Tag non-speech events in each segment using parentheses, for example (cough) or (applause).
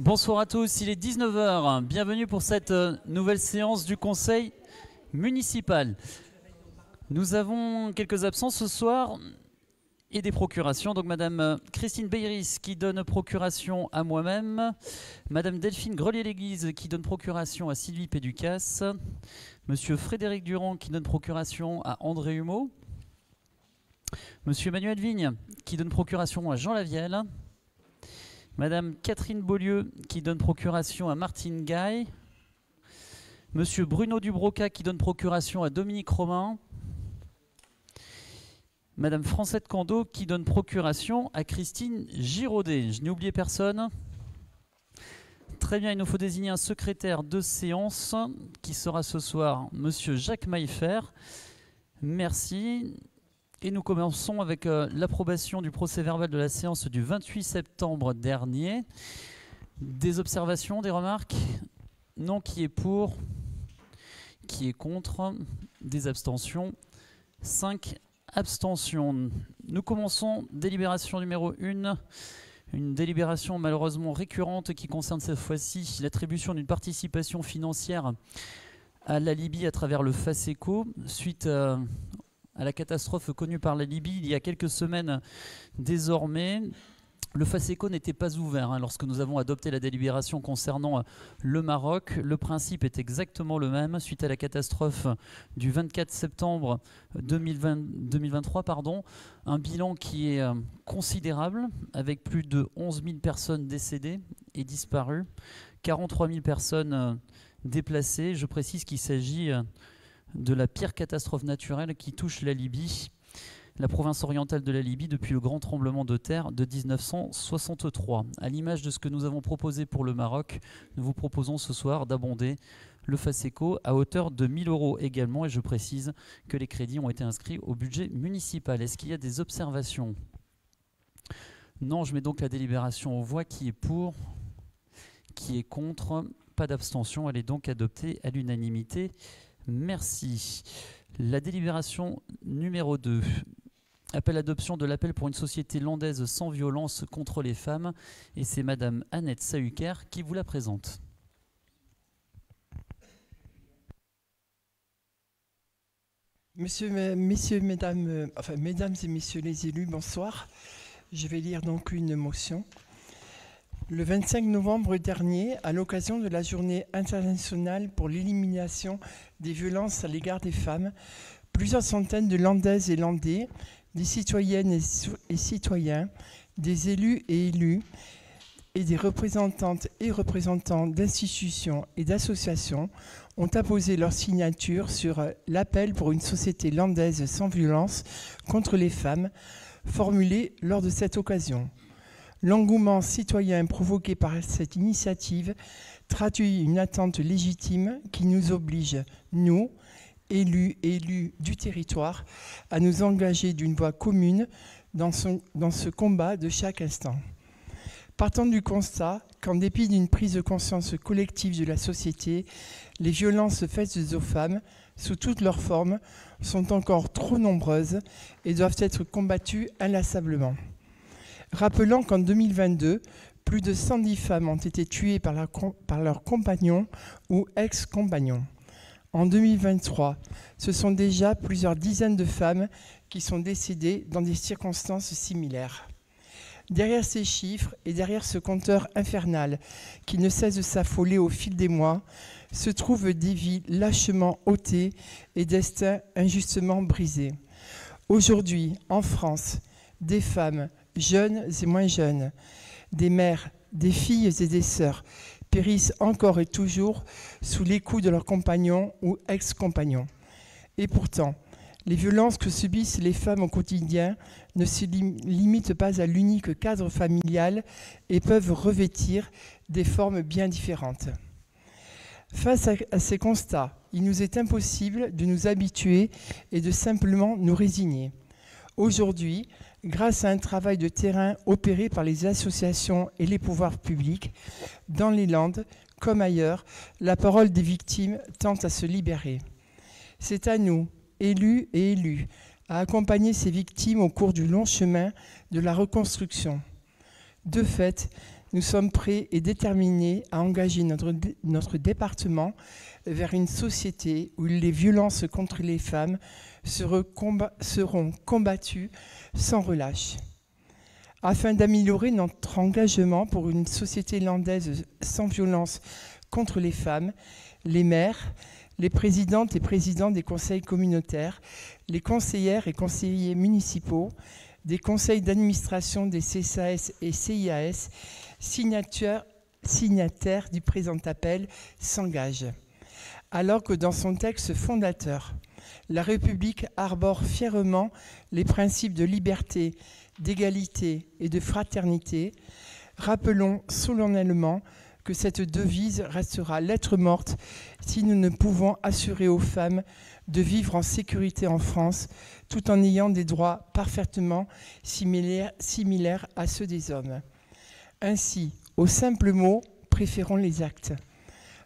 Bonsoir à tous, il est 19h. Bienvenue pour cette euh, nouvelle séance du Conseil municipal. Nous avons quelques absences ce soir et des procurations. Donc Madame euh, Christine Beyris qui donne procuration à moi-même, Madame Delphine Grelier-Léglise qui donne procuration à Sylvie Péducas, Monsieur Frédéric Durand qui donne procuration à André Humeau, Monsieur Emmanuel Vigne qui donne procuration à Jean Lavielle, Madame Catherine Beaulieu qui donne procuration à Martine Gaille. Monsieur Bruno Dubroca qui donne procuration à Dominique Romain. Madame Francette Cando qui donne procuration à Christine Giraudet. Je n'ai oublié personne. Très bien, il nous faut désigner un secrétaire de séance qui sera ce soir Monsieur Jacques Maillefer. Merci. Et nous commençons avec euh, l'approbation du procès verbal de la séance du 28 septembre dernier. Des observations, des remarques? Non, qui est pour? Qui est contre? Des abstentions? 5 abstentions. Nous commençons délibération numéro 1. Une délibération malheureusement récurrente qui concerne cette fois-ci l'attribution d'une participation financière à la Libye à travers le FASECO suite à à la catastrophe connue par la Libye il y a quelques semaines désormais. Le FASECO n'était pas ouvert hein, lorsque nous avons adopté la délibération concernant euh, le Maroc. Le principe est exactement le même suite à la catastrophe du 24 septembre 2023. Pardon, un bilan qui est euh, considérable avec plus de 11 000 personnes décédées et disparues, 43 000 personnes euh, déplacées. Je précise qu'il s'agit de la pire catastrophe naturelle qui touche la Libye, la province orientale de la Libye, depuis le grand tremblement de terre de 1963. À l'image de ce que nous avons proposé pour le Maroc, nous vous proposons ce soir d'abonder le FASECO à hauteur de 1000 euros également. Et je précise que les crédits ont été inscrits au budget municipal. Est-ce qu'il y a des observations? Non, je mets donc la délibération aux voix. Qui est pour? Qui est contre? Pas d'abstention. Elle est donc adoptée à l'unanimité. Merci. La délibération numéro 2. Appel adoption de l'appel pour une société landaise sans violence contre les femmes. Et c'est Madame Annette Sahuker qui vous la présente. Monsieur, mesdames, euh, enfin, mesdames et messieurs les élus, bonsoir. Je vais lire donc une motion. Le 25 novembre dernier, à l'occasion de la journée internationale pour l'élimination des violences à l'égard des femmes, plusieurs centaines de Landaises et Landais, des citoyennes et citoyens, des élus et élus, et des représentantes et représentants d'institutions et d'associations ont apposé leur signature sur l'appel pour une société landaise sans violence contre les femmes, formulé lors de cette occasion. L'engouement citoyen provoqué par cette initiative traduit une attente légitime qui nous oblige, nous, élus et élus du territoire, à nous engager d'une voie commune dans, dans ce combat de chaque instant. Partant du constat qu'en dépit d'une prise de conscience collective de la société, les violences faites aux femmes, sous toutes leurs formes, sont encore trop nombreuses et doivent être combattues inlassablement. Rappelant qu'en 2022, plus de 110 femmes ont été tuées par, leurs compagnons ou ex-compagnons. En 2023, ce sont déjà plusieurs dizaines de femmes qui sont décédées dans des circonstances similaires. Derrière ces chiffres et derrière ce compteur infernal qui ne cesse de s'affoler au fil des mois, se trouvent des vies lâchement ôtées et destins injustement brisés. Aujourd'hui, en France, des femmes, jeunes et moins jeunes, des mères, des filles et des sœurs, périssent encore et toujours sous les coups de leurs compagnons ou ex-compagnons. Et pourtant, les violences que subissent les femmes au quotidien ne se limitent pas à l'unique cadre familial et peuvent revêtir des formes bien différentes. Face à ces constats, il nous est impossible de nous habituer et de simplement nous résigner. Aujourd'hui, grâce à un travail de terrain opéré par les associations et les pouvoirs publics, dans les Landes comme ailleurs, la parole des victimes tente à se libérer. C'est à nous, élus et élus, à accompagner ces victimes au cours du long chemin de la reconstruction. De fait, nous sommes prêts et déterminés à engager notre, notre département vers une société où les violences contre les femmes seront combattues sans relâche. Afin d'améliorer notre engagement pour une société landaise sans violence contre les femmes, les maires, les présidentes et présidents des conseils communautaires, les conseillères et conseillers municipaux, des conseils d'administration des CSAS et CIAS, signataires, signataires du présent appel, s'engagent. Alors que dans son texte fondateur, la République arbore fièrement les principes de liberté, d'égalité et de fraternité, rappelons solennellement que cette devise restera lettre morte si nous ne pouvons assurer aux femmes de vivre en sécurité en France tout en ayant des droits parfaitement similaires, à ceux des hommes. Ainsi, aux simples mots, préférons les actes.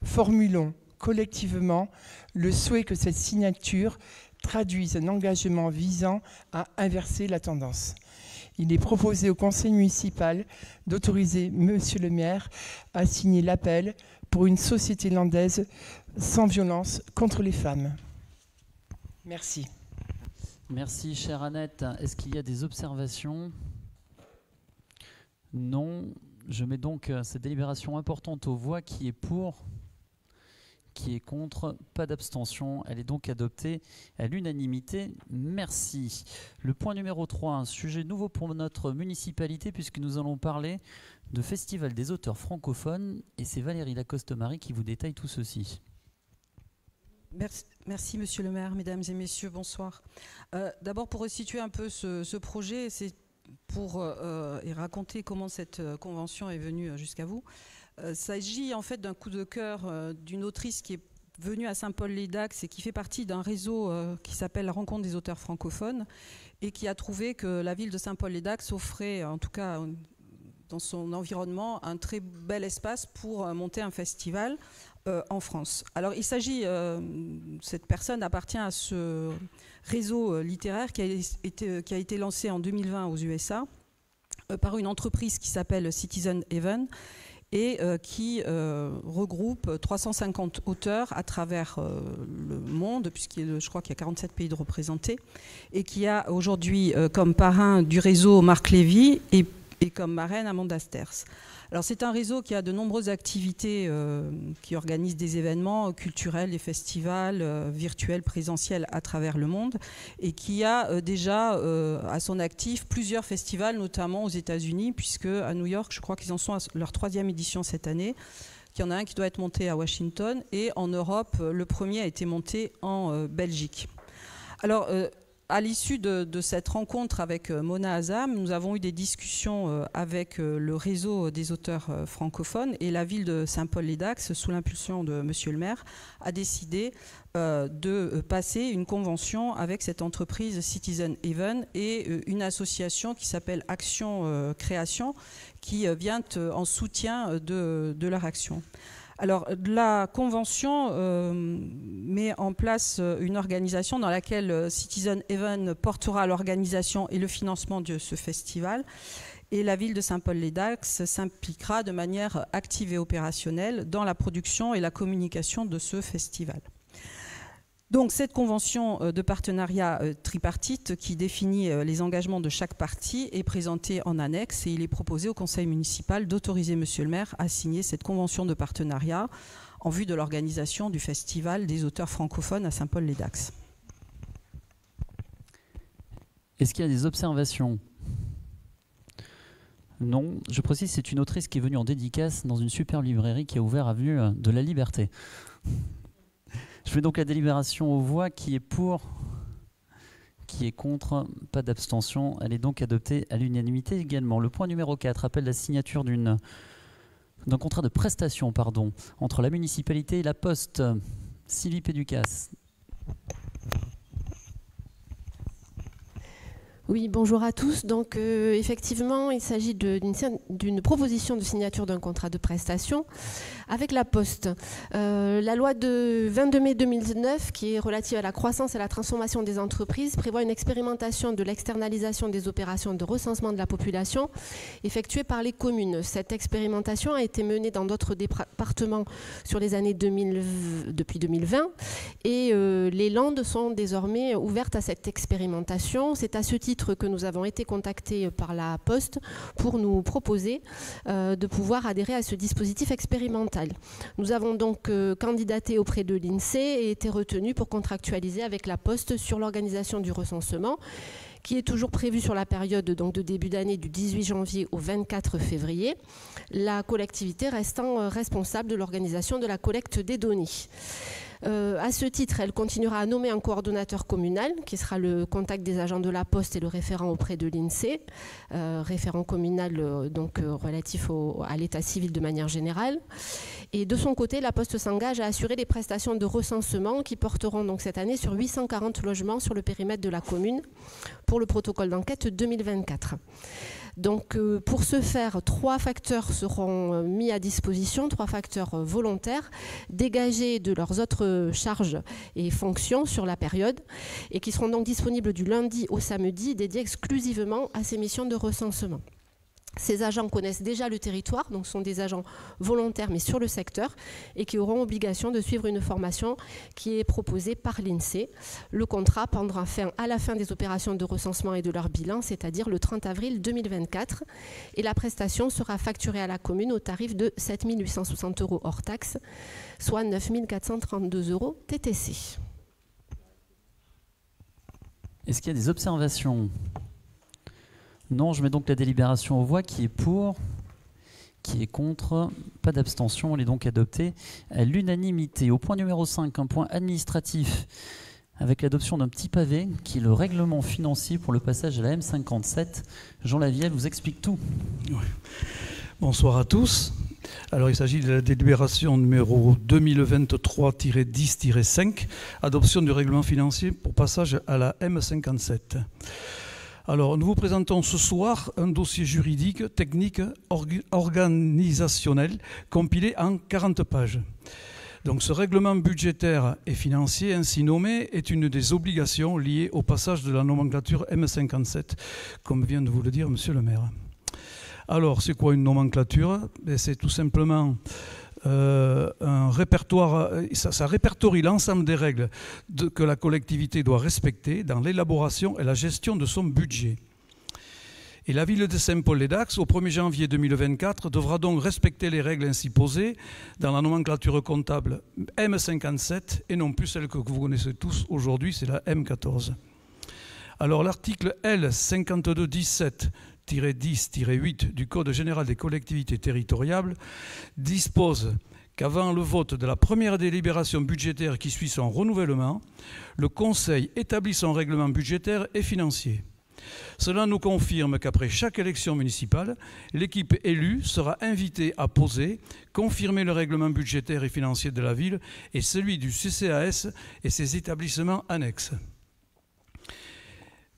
Formulons collectivement le souhait que cette signature traduise un engagement visant à inverser la tendance il est proposé au conseil municipal d'autoriser Monsieur le maire à signer l'appel pour une société landaise sans violence contre les femmes. Merci. Merci, chère Annette. Est-ce qu'il y a des observations? Non. Je mets donc euh, cette délibération importante aux voix qui est pour qui est contre, pas d'abstention. Elle est donc adoptée à l'unanimité. Merci. Le point numéro 3, un sujet nouveau pour notre municipalité puisque nous allons parler de Festival des auteurs francophones et c'est Valérie Lacoste-Marie qui vous détaille tout ceci. Merci, Monsieur le maire, mesdames et messieurs, bonsoir. Euh, d'abord, pour resituer un peu ce, projet, c'est pour euh, et raconter comment cette euh, convention est venue jusqu'à vous. Il euh, s'agit en fait d'un coup de cœur euh, d'une autrice qui est venue à Saint-Paul-les-Dax et qui fait partie d'un réseau euh, qui s'appelle Rencontre des auteurs francophones et qui a trouvé que la ville de Saint-Paul-les-Dax offrait, en tout cas dans son environnement, un très bel espace pour monter un festival en France. Alors il s'agit, cette personne appartient à ce réseau littéraire qui a été, lancé en 2020 aux USA par une entreprise qui s'appelle Citizen Haven et euh, qui euh, regroupe 350 auteurs à travers euh, le monde, puisqu'il je crois qu'il y a 47 pays de représentés, et qui a aujourd'hui comme parrain du réseau Marc Lévy et, et comme marraine Amanda Sters. Alors c'est un réseau qui a de nombreuses activités, euh, qui organise des événements culturels, des festivals euh, virtuels, présentiels à travers le monde, et qui a euh, déjà à son actif plusieurs festivals, notamment aux États-Unis, puisque à New York, je crois qu'ils en sont à leur troisième édition cette année. Il y en a un qui doit être monté à Washington, et en Europe, le premier a été monté en Belgique. Alors, à l'issue de, cette rencontre avec euh, Mona Azam, nous avons eu des discussions euh, avec euh, le réseau des auteurs francophones et la ville de Saint-Paul-les-Dax, sous l'impulsion de Monsieur le maire, a décidé de passer une convention avec cette entreprise Citizen Haven et une association qui s'appelle Action Création qui vient en soutien de leur action. Alors, la Convention euh, met en place euh, une organisation dans laquelle euh, Citizen Haven portera l'organisation et le financement de ce festival. Et la ville de Saint-Paul-les-Dax s'impliquera de manière active et opérationnelle dans la production et la communication de ce festival. Donc cette convention euh, de partenariat euh, tripartite qui définit euh, les engagements de chaque partie est présentée en annexe et il est proposé au conseil municipal d'autoriser monsieur le maire à signer cette convention de partenariat en vue de l'organisation du festival des auteurs francophones à Saint-Paul-les-Dax. Est-ce qu'il y a des observations? Non. Je précise, c'est une autrice qui est venue en dédicace dans une super librairie qui a ouvert avenue de la Liberté. Je fais donc la délibération aux voix qui est pour, qui est contre, pas d'abstention. Elle est donc adoptée à l'unanimité également. Le point numéro 4 appelle la signature d'un contrat de prestation entre la municipalité et la Poste. Sylvie Péducas. Oui, bonjour à tous. Donc, euh, effectivement, il s'agit d'une proposition de signature d'un contrat de prestation avec la Poste. Euh, la loi de 22 mai 2009, qui est relative à la croissance et la transformation des entreprises, prévoit une expérimentation de l'externalisation des opérations de recensement de la population effectuées par les communes. Cette expérimentation a été menée dans d'autres départements sur les années 2000, depuis 2020 et euh, les Landes sont désormais ouvertes à cette expérimentation. C'est à ce titre que nous avons été contactés par la Poste pour nous proposer euh, de pouvoir adhérer à ce dispositif expérimental. Nous avons donc euh, candidaté auprès de l'INSEE et été retenus pour contractualiser avec la Poste sur l'organisation du recensement qui est toujours prévu sur la période de début d'année du 18 janvier au 24 février, la collectivité restant euh, responsable de l'organisation de la collecte des données. Euh, à ce titre, elle continuera à nommer un coordonnateur communal qui sera le contact des agents de la Poste et le référent auprès de l'INSEE, euh, référent communal euh, donc relatif à l'état civil de manière générale. Et de son côté, la Poste s'engage à assurer les prestations de recensement qui porteront donc cette année sur 840 logements sur le périmètre de la commune pour le protocole d'enquête 2024. Donc euh, pour ce faire, trois facteurs seront euh, mis à disposition, trois facteurs euh, volontaires, dégagés de leurs autres charges et fonctions sur la période, et qui seront donc disponibles du lundi au samedi, dédiés exclusivement à ces missions de recensement. Ces agents connaissent déjà le territoire, donc sont des agents volontaires mais sur le secteur et qui auront obligation de suivre une formation qui est proposée par l'INSEE. Le contrat prendra fin à la fin des opérations de recensement et de leur bilan, c'est-à-dire le 30 avril 2024. Et la prestation sera facturée à la commune au tarif de 7 860 euros hors taxe, soit 9 432 euros TTC. Est-ce qu'il y a des observations? Non, je mets donc la délibération aux voix qui est pour, qui est contre, pas d'abstention, elle est donc adoptée à l'unanimité. Au point numéro 5, un point administratif avec l'adoption d'un petit pavé qui est le règlement financier pour le passage à la M57. Jean Lavielle vous explique tout. Bonsoir à tous. Alors il s'agit de la délibération numéro 2023-10-5, adoption du règlement financier pour passage à la M57. Alors, nous vous présentons ce soir un dossier juridique, technique, organisationnel, compilé en 40 pages. Donc, ce règlement budgétaire et financier ainsi nommé est une des obligations liées au passage de la nomenclature M57, comme vient de vous le dire Monsieur le maire. Alors, c'est quoi une nomenclature? Ben, C'est tout simplement euh, un répertoire, euh, ça, répertorie l'ensemble des règles que la collectivité doit respecter dans l'élaboration et la gestion de son budget. Et la ville de Saint-Paul-les-Dax, au 1er janvier 2024, devra donc respecter les règles ainsi posées dans la nomenclature comptable M57 et non plus celle que vous connaissez tous aujourd'hui, c'est la M14. Alors l'article L5217 10-8 du Code général des collectivités territoriales dispose qu'avant le vote de la première délibération budgétaire qui suit son renouvellement, le Conseil établit son règlement budgétaire et financier. Cela nous confirme qu'après chaque élection municipale, l'équipe élue sera invitée à poser, confirmer le règlement budgétaire et financier de la ville et celui du CCAS et ses établissements annexes.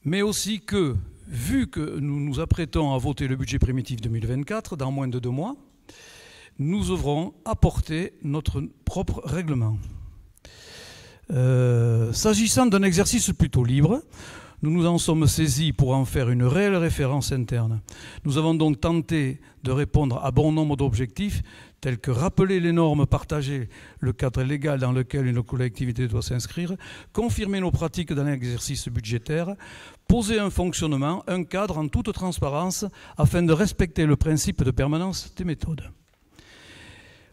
Mais aussi que, vu que nous nous apprêtons à voter le budget primitif 2024 dans moins de deux mois, nous devrons apporter notre propre règlement. Euh, s'agissant d'un exercice plutôt libre, nous nous en sommes saisis pour en faire une réelle référence interne. Nous avons donc tenté de répondre à bon nombre d'objectifs tels que rappeler les normes partagées, le cadre légal dans lequel une collectivité doit s'inscrire, confirmer nos pratiques dans l'exercice budgétaire, poser un fonctionnement, un cadre en toute transparence afin de respecter le principe de permanence des méthodes.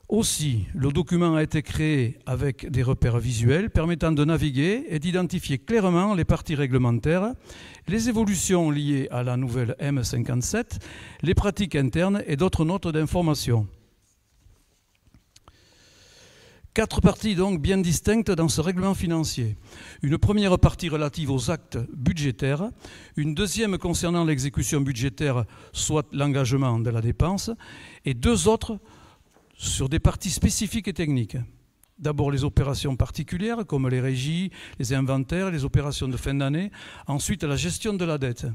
Aussi, le document a été créé avec des repères visuels permettant de naviguer et d'identifier clairement les parties réglementaires, les évolutions liées à la nouvelle M57, les pratiques internes et d'autres notes d'information. Quatre parties donc bien distinctes dans ce règlement financier. Une première partie relative aux actes budgétaires, une deuxième concernant l'exécution budgétaire, soit l'engagement de la dépense, et deux autres sur des parties spécifiques et techniques. D'abord les opérations particulières comme les régies, les inventaires, les opérations de fin d'année, ensuite la gestion de la dette.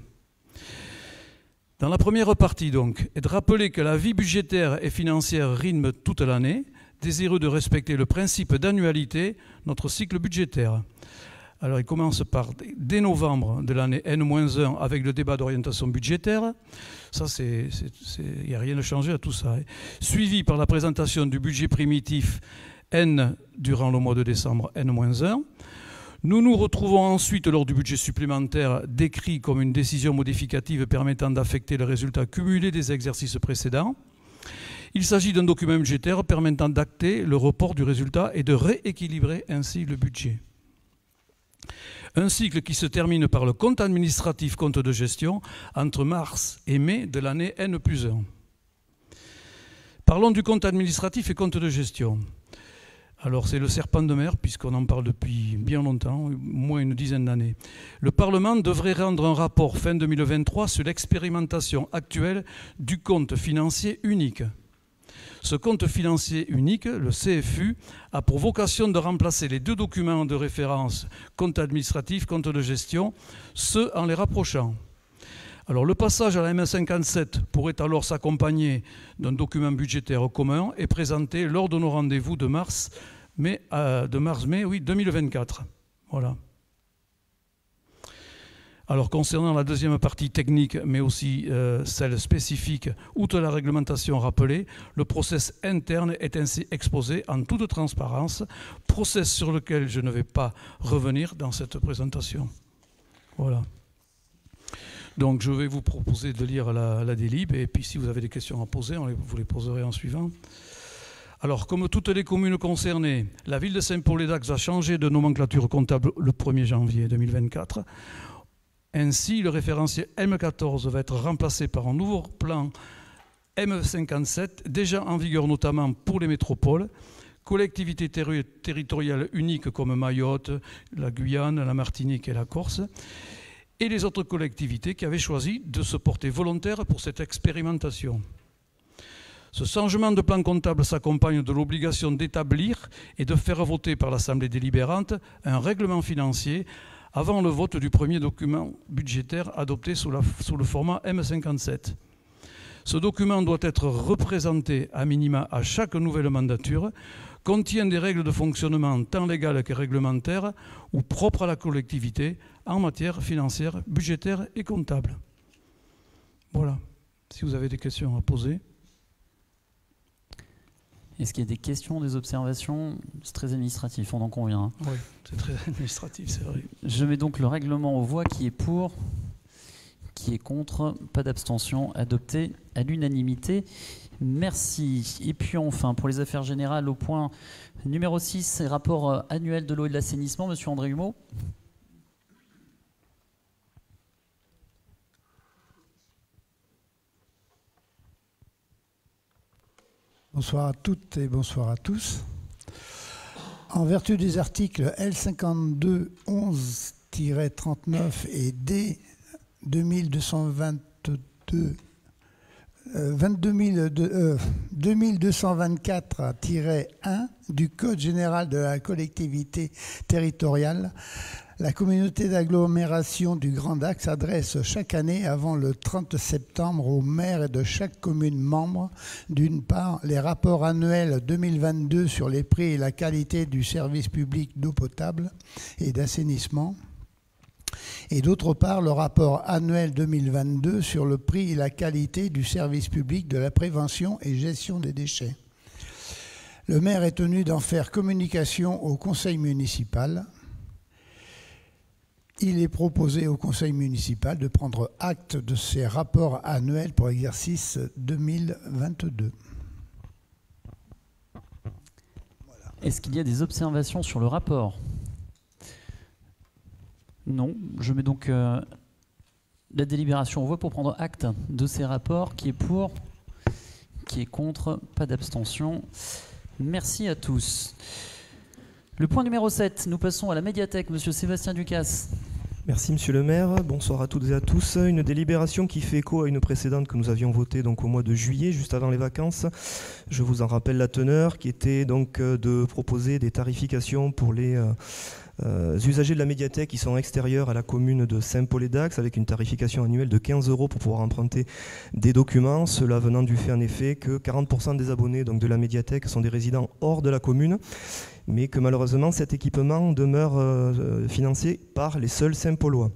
Dans la première partie, donc, est de rappeler que la vie budgétaire et financière rythme toute l'année, désireux de respecter le principe d'annualité, notre cycle budgétaire. Alors, il commence par, dès novembre de l'année N-1, avec le débat d'orientation budgétaire. Ça, il n'y a rien de changé à tout ça. Hein. Suivi par la présentation du budget primitif N durant le mois de décembre N-1. Nous nous retrouvons ensuite lors du budget supplémentaire décrit comme une décision modificative permettant d'affecter le résultat cumulé des exercices précédents. Il s'agit d'un document budgétaire permettant d'acter le report du résultat et de rééquilibrer ainsi le budget. Un cycle qui se termine par le compte administratif compte de gestion entre mars et mai de l'année N plus 1. Parlons du compte administratif et compte de gestion. Alors c'est le serpent de mer, puisqu'on en parle depuis bien longtemps, moins une dizaine d'années. Le Parlement devrait rendre un rapport fin 2023 sur l'expérimentation actuelle du compte financier unique. Ce compte financier unique, le CFU, a pour vocation de remplacer les deux documents de référence, compte administratif, compte de gestion, ce en les rapprochant. Alors le passage à la MS57 pourrait alors s'accompagner d'un document budgétaire commun et présenté lors de nos rendez-vous de mars, mai, euh, de mars-mai oui, 2024. Voilà. Alors concernant la deuxième partie technique, mais aussi euh, celle spécifique, outre la réglementation rappelée, le process interne est ainsi exposé en toute transparence, process sur lequel je ne vais pas revenir dans cette présentation. Voilà. Donc je vais vous proposer de lire la, délib et puis si vous avez des questions à poser, on vous les poserez en suivant. Alors, comme toutes les communes concernées, la ville de Saint-Paul-les-Dax va changer de nomenclature comptable le 1er janvier 2024. Ainsi, le référentiel M14 va être remplacé par un nouveau plan M57, déjà en vigueur notamment pour les métropoles, collectivités territoriales uniques comme Mayotte, la Guyane, la Martinique et la Corse, et les autres collectivités qui avaient choisi de se porter volontaires pour cette expérimentation. Ce changement de plan comptable s'accompagne de l'obligation d'établir et de faire voter par l'Assemblée délibérante un règlement financier avant le vote du premier document budgétaire adopté sous, le format M57. Ce document doit être représenté à minima à chaque nouvelle mandature contient des règles de fonctionnement tant légales que réglementaires ou propres à la collectivité en matière financière, budgétaire et comptable. Voilà. Si vous avez des questions à poser. Est-ce qu'il y a des questions, des observations? C'est très administratif, on en convient. Hein. Oui, c'est très (laughs) administratif, c'est vrai. Je mets donc le règlement aux voix qui est pour, qui est contre, pas d'abstention, adopté à l'unanimité. Merci. Et puis enfin, pour les affaires générales, au point numéro 6, rapport euh, annuel de l'eau et de l'assainissement, Monsieur André Humeau. Bonsoir à toutes et bonsoir à tous. En vertu des articles L52-11-39 et D2222 euh, 22 2224-1 euh, du Code général de la collectivité territoriale, la communauté d'agglomération du Grand-Axe s'adresse chaque année avant le 30 septembre aux maires de chaque commune membre. D'une part, les rapports annuels 2022 sur les prix et la qualité du service public d'eau potable et d'assainissement et d'autre part le rapport annuel 2022 sur le prix et la qualité du service public de la prévention et gestion des déchets. Le maire est tenu d'en faire communication au conseil municipal. Il est proposé au conseil municipal de prendre acte de ces rapports annuels pour l'exercice 2022. Est-ce qu'il y a des observations sur le rapport? Non. Je mets donc euh, la délibération au voie pour prendre acte de ces rapports. Qui est pour Qui est contre Pas d'abstention. Merci à tous. Le point numéro 7, nous passons à la médiathèque. Monsieur Sébastien Ducasse. Merci Monsieur le maire, bonsoir à toutes et à tous. Une délibération qui fait écho à une précédente que nous avions votée donc au mois de juillet, juste avant les vacances. Je vous en rappelle la teneur, qui était donc euh, de proposer des tarifications pour les euh, usagers de la médiathèque qui sont extérieurs à la commune de Saint-Paul-et-Dax avec une tarification annuelle de 15 euros pour pouvoir emprunter des documents. Cela venant du fait en effet que 40% des abonnés donc, de la médiathèque sont des résidents hors de la commune mais que malheureusement cet équipement demeure euh, financé par les seuls Saint-Paulois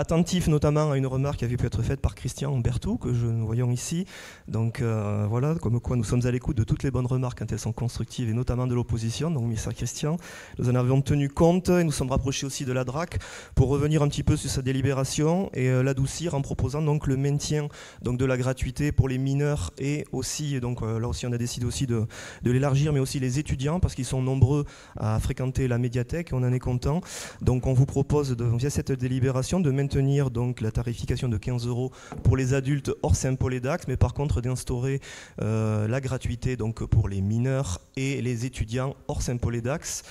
attentif notamment à une remarque qui avait pu être faite par Christian Bertou, que nous voyons ici. Donc euh, voilà, comme quoi nous sommes à l'écoute de toutes les bonnes remarques quand elles sont constructives, et notamment de l'opposition. Donc, Mr. Christian, nous en avions tenu compte et nous sommes rapprochés aussi de la DRAC pour revenir un petit peu sur sa délibération et euh, l'adoucir en proposant donc le maintien donc, de la gratuité pour les mineurs et aussi, donc euh, là aussi on a décidé aussi de, l'élargir, mais aussi les étudiants parce qu'ils sont nombreux à fréquenter la médiathèque, on en est content. Donc on vous propose de, via cette délibération de maintenir donc la tarification de 15 euros pour les adultes hors Saint-Paul et Dax, mais par contre d'instaurer euh, la gratuité donc pour les mineurs et les étudiants hors Saint-Paul et Dax,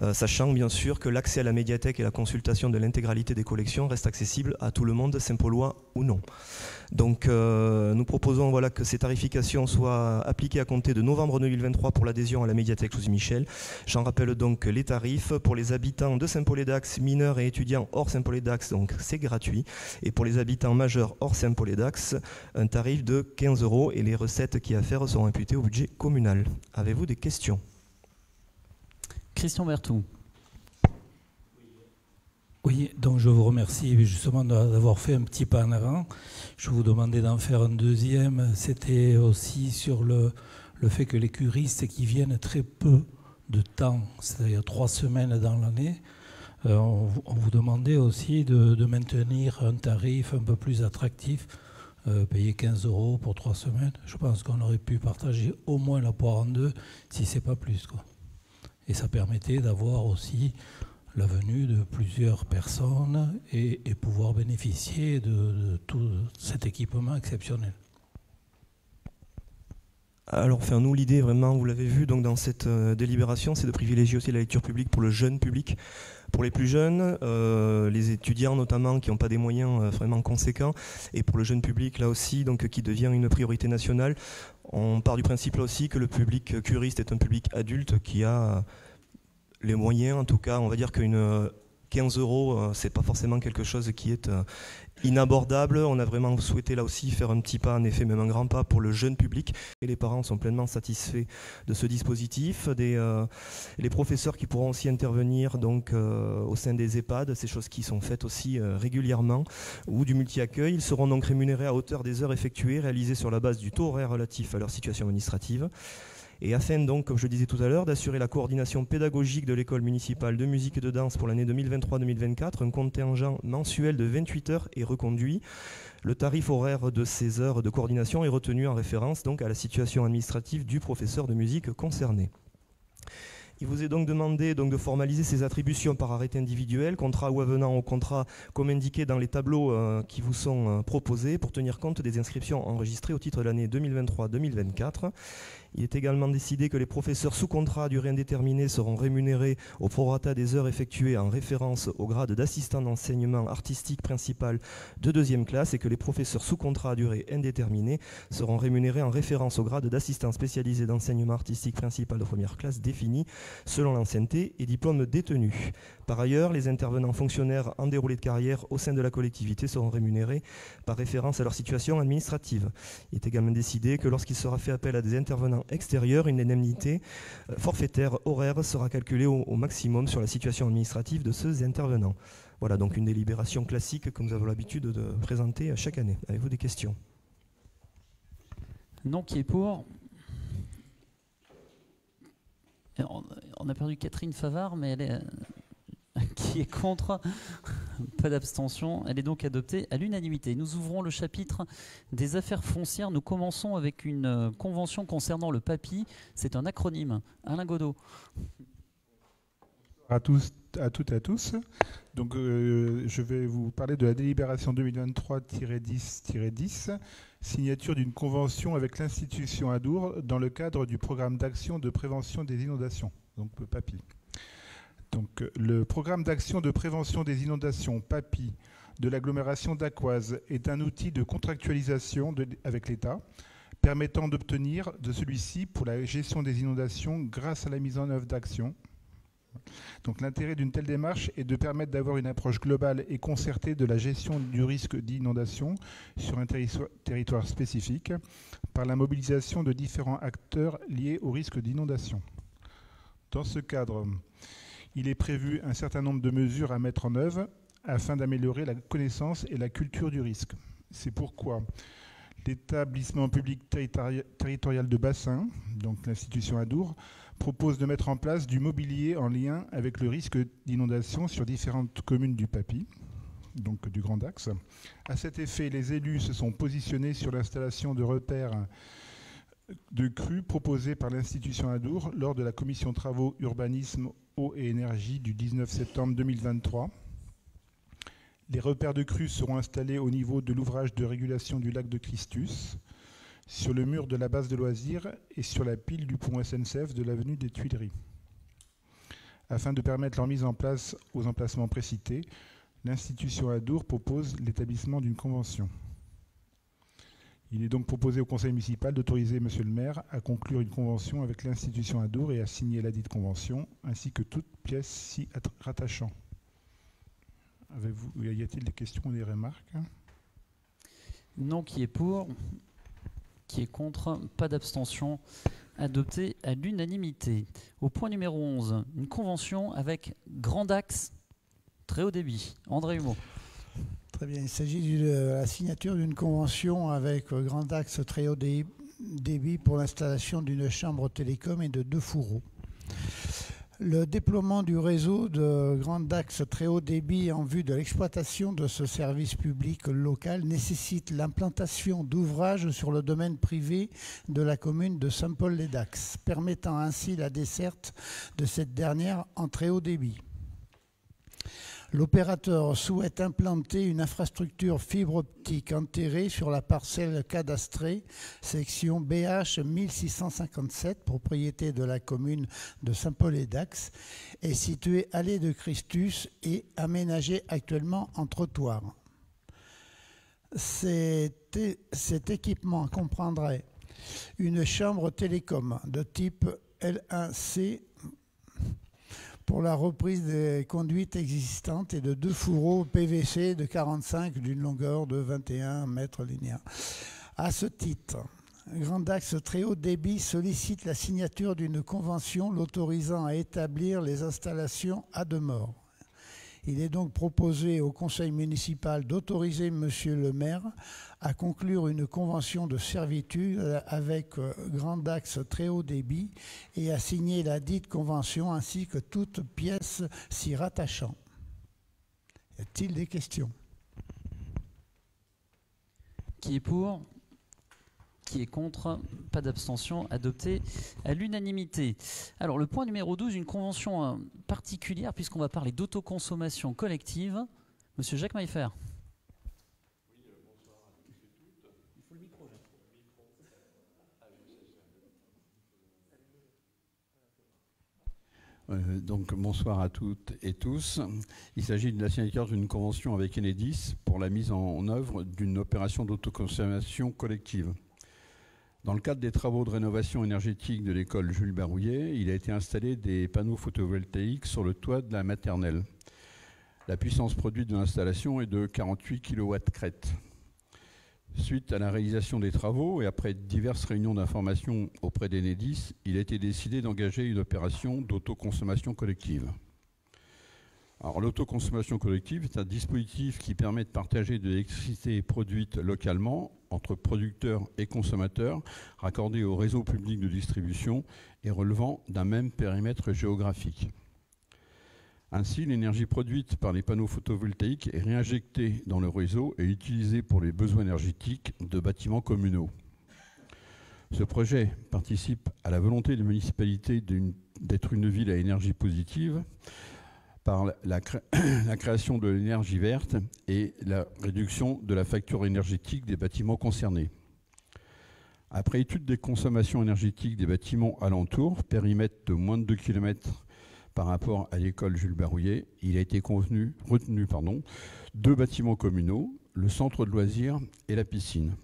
euh, sachant bien sûr que l'accès à la médiathèque et la consultation de l'intégralité des collections reste accessible à tout le monde, Saint-Paulois ou non. Donc euh, nous proposons voilà, que ces tarifications soient appliquées à compter de novembre 2023 pour l'adhésion à la médiathèque Louis Michel. J'en rappelle donc les tarifs pour les habitants de Saint-Paul-et-Dax, mineurs et étudiants hors Saint-Paul-et-Dax, donc c'est gratuit. Et pour les habitants majeurs hors Saint-Paul-et-Dax, un tarif de 15 euros et les recettes qui à faire seront imputées au budget communal. Avez-vous des questions? Christian Bertou. Oui, donc je vous remercie justement d'avoir fait un petit pas en avant. Je vous demandais d'en faire un deuxième. C'était aussi sur le, le fait que les curistes qui viennent très peu de temps, c'est-à-dire trois semaines dans l'année, euh, on, vous demandait aussi de, maintenir un tarif un peu plus attractif, euh, payer 15 euros pour trois semaines. Je pense qu'on aurait pu partager au moins la poire en deux, si c'est pas plus. Quoi. Et ça permettait d'avoir aussi la venue de plusieurs personnes et, pouvoir bénéficier de, tout cet équipement exceptionnel. Alors, enfin, nous, l'idée, vraiment, vous l'avez vu, donc dans cette euh, délibération, c'est de privilégier aussi la lecture publique pour le jeune public. Pour les plus jeunes, euh, les étudiants notamment qui n'ont pas des moyens euh, vraiment conséquents, et pour le jeune public là aussi, donc qui devient une priorité nationale. On part du principe là aussi que le public curiste est un public adulte qui a les moyens, en tout cas, on va dire qu'une 15 euros, euh, c'est pas forcément quelque chose qui est inabordable. On a vraiment souhaité là aussi faire un petit pas, en effet, même un grand pas pour le jeune public. Et les parents sont pleinement satisfaits de ce dispositif. Des, euh, les professeurs qui pourront aussi intervenir donc au sein des EHPAD, ces choses qui sont faites aussi régulièrement, ou du multi-accueil. Ils seront donc rémunérés à hauteur des heures effectuées, réalisées sur la base du taux horaire relatif à leur situation administrative et afin donc, comme je le disais tout à l'heure, d'assurer la coordination pédagogique de l'école municipale de musique et de danse pour l'année 2023-2024, un contingent mensuel de 28 heures est reconduit. Le tarif horaire de ces heures de coordination est retenu en référence donc à la situation administrative du professeur de musique concerné. Il vous est donc demandé donc, de formaliser ces attributions par arrêté individuel, contrat ou avenant au contrat, comme indiqué dans les tableaux euh, qui vous sont euh, proposés, pour tenir compte des inscriptions enregistrées au titre de l'année 2023-2024. Il est également décidé que les professeurs sous contrat à durée indéterminée seront rémunérés au prorata des heures effectuées en référence au grade d'assistant d'enseignement artistique principal de deuxième classe et que les professeurs sous contrat à durée indéterminée seront rémunérés en référence au grade d'assistant spécialisé d'enseignement artistique principal de première classe défini selon l'ancienneté et diplôme détenu. Par ailleurs, les intervenants fonctionnaires en déroulé de carrière au sein de la collectivité seront rémunérés par référence à leur situation administrative. Il est également décidé que lorsqu'il sera fait appel à des intervenants extérieurs, une indemnité euh, forfaitaire horaire sera calculée au, maximum sur la situation administrative de ces intervenants. Voilà donc une délibération classique que nous avons l'habitude de présenter chaque année. Avez-vous des questions? Non, qui est pour? On a perdu Catherine Favard, mais elle est, (laughs) qui est contre (laughs) Pas d'abstention. Elle est donc adoptée à l'unanimité. Nous ouvrons le chapitre des affaires foncières. Nous commençons avec une euh, convention concernant le PAPI. C'est un acronyme. Alain Godot. À tous, à toutes et à tous. Donc, euh, je vais vous parler de la délibération 2023-10-10, signature d'une convention avec l'institution Adour dans le cadre du programme d'action de prévention des inondations, donc PAPI. Donc, le programme d'action de prévention des inondations, PAPI, de l'agglomération d'Aquoise est un outil de contractualisation avec l'État permettant d'obtenir de celui-ci pour la gestion des inondations grâce à la mise en œuvre d'actions Donc l'intérêt d'une telle démarche est de permettre d'avoir une approche globale et concertée de la gestion du risque d'inondation sur un territoire spécifique par la mobilisation de différents acteurs liés au risque d'inondation. Dans ce cadre, il est prévu un certain nombre de mesures à mettre en œuvre afin d'améliorer la connaissance et la culture du risque. C'est pourquoi l'établissement public territorial de bassin, donc l'institution Adour, propose de mettre en place du mobilier en lien avec le risque d'inondation sur différentes communes du Papy, donc du Grand Axe. À cet effet, les élus se sont positionnés sur l'installation de repères de crues proposés par l'institution Adour lors de la commission travaux urbanisme, eau et énergie du 19 septembre 2023. Les repères de crues seront installés au niveau de l'ouvrage de régulation du lac de Christus, sur le mur de la base de loisirs et sur la pile du pont SNCF de l'avenue des Tuileries. Afin de permettre leur mise en place aux emplacements précités, l'institution Adour propose l'établissement d'une convention. Il est donc proposé au conseil municipal d'autoriser Monsieur le maire à conclure une convention avec l'institution Adour et à signer la dite convention, ainsi que toute pièce s'y rattachant. y a-t-il des questions ou des remarques? Non, qui est pour qui est contre, pas d'abstention, adopté à l'unanimité. Au point numéro 11, une convention avec Grand Axe, très haut débit. André Humeau. Très bien, il s'agit de la signature d'une convention avec Grand Axe très haut débit pour l'installation d'une chambre télécom et de deux fourreaux. Le déploiement du réseau de grands axes très haut débit en vue de l'exploitation de ce service public local nécessite l'implantation d'ouvrages sur le domaine privé de la commune de Saint-Paul-les-Dax, permettant ainsi la desserte de cette dernière en très haut débit. L'opérateur souhaite implanter une infrastructure fibre optique enterrée sur la parcelle cadastrée, section BH 1657, propriété de la commune de Saint-Paul-et-Dax, et située allée de Christus et aménagée actuellement en trottoir. Cet, cet équipement comprendrait une chambre télécom de type L1C pour la reprise des conduites existantes et de deux fourreaux PVC de 45 d'une longueur de 21 mètres linéaires. À ce titre, Grand Axe Très Haut Débit sollicite la signature d'une convention l'autorisant à établir les installations à demeure. Il est donc proposé au conseil municipal d'autoriser Monsieur le maire à conclure une convention de servitude avec euh, Grand Axe Très Haut Débit et à signer la dite convention ainsi que toute pièce s'y rattachant. Y a-t-il des questions? Qui est pour? Qui est contre Pas d'abstention. Adopté à l'unanimité. Alors, le point numéro 12, une convention euh, particulière, puisqu'on va parler d'autoconsommation collective. Monsieur Jacques Maillefer. Euh, donc bonsoir à toutes et tous. Il s'agit de la signature d'une convention avec Enedis pour la mise en œuvre d'une opération d'autoconsommation collective. Dans le cadre des travaux de rénovation énergétique de l'école Jules Barouillet, il a été installé des panneaux photovoltaïques sur le toit de la maternelle. La puissance produite de l'installation est de 48 kW crête. Suite à la réalisation des travaux et après diverses réunions d'information auprès d'Enedis, il a été décidé d'engager une opération d'autoconsommation collective. L'autoconsommation collective est un dispositif qui permet de partager de l'électricité produite localement entre producteurs et consommateurs, raccordés au réseau public de distribution et relevant d'un même périmètre géographique. Ainsi, l'énergie produite par les panneaux photovoltaïques est réinjectée dans le réseau et utilisée pour les besoins énergétiques de bâtiments communaux. Ce projet participe à la volonté des municipalités d'être une ville à énergie positive par (clears throat) la, création de l'énergie verte et la réduction de la facture énergétique des bâtiments concernés. Après étude des consommations énergétiques des bâtiments alentours, périmètre de moins de 2 km par rapport à l'école Jules Barouillet, il a été retenu deux bâtiments communaux, le centre de loisirs et la piscine.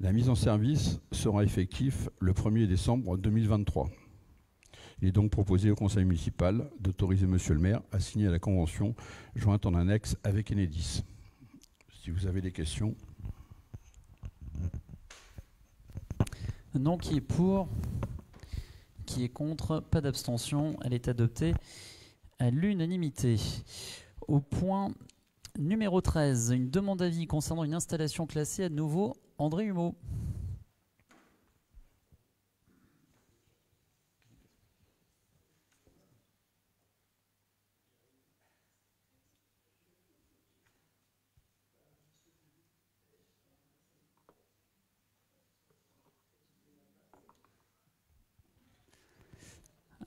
La mise en service sera effective le 1er décembre 2023. Il est donc proposé au conseil municipal d'autoriser monsieur le maire à signer la convention jointe en annexe avec Enedis. Si vous avez des questions. Non, qui est pour Qui est contre Pas d'abstention. Elle est adoptée à l'unanimité. Au point numéro 13, une demande d'avis concernant une installation classée à nouveau André Humeau.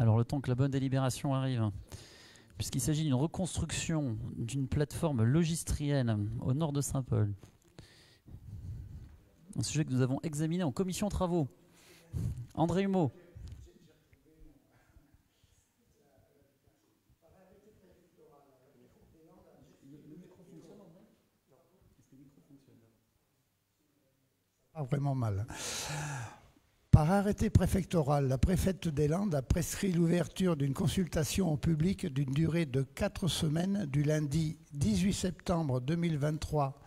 Alors le temps que la bonne délibération arrive, puisqu'il s'agit d'une reconstruction d'une plateforme logistrienne au nord de Saint-Paul. Un sujet que nous avons examiné en commission travaux. André Humeau. Pas vraiment mal. Par arrêté préfectoral, la préfète des Landes a prescrit l'ouverture d'une consultation au public d'une durée de 4 semaines du lundi 18 septembre 2023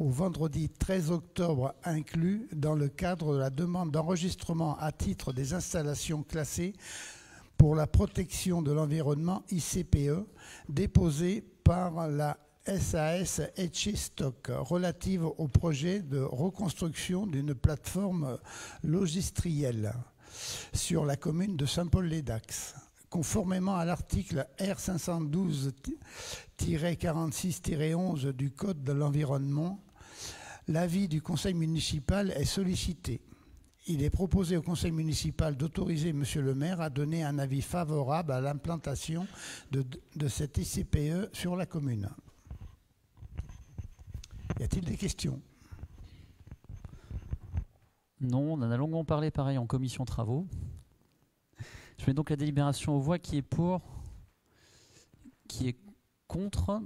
au vendredi 13 octobre inclus dans le cadre de la demande d'enregistrement à titre des installations classées pour la protection de l'environnement ICPE déposée par la SAS Etchistock relative au projet de reconstruction d'une plateforme logistrielle sur la commune de Saint-Paul-les-Dax. Conformément à l'article R512-46-11 du Code de l'environnement, l'avis du conseil municipal est sollicité. Il est proposé au conseil municipal d'autoriser Monsieur le maire à donner un avis favorable à l'implantation de, de cette ICPE sur la commune. Y a-t-il des questions? Non, on en a longuement parlé pareil en commission travaux. Je mets donc la délibération aux voix qui est pour, qui est contre,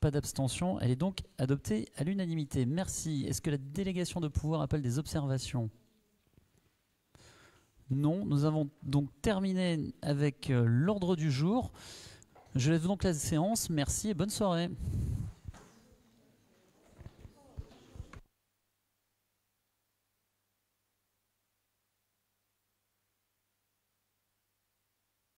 pas d'abstention. Elle est donc adoptée à l'unanimité. Merci. Est-ce que la délégation de pouvoir appelle des observations? Non. Nous avons donc terminé avec euh, l'ordre du jour. Je lève donc la séance. Merci et bonne soirée.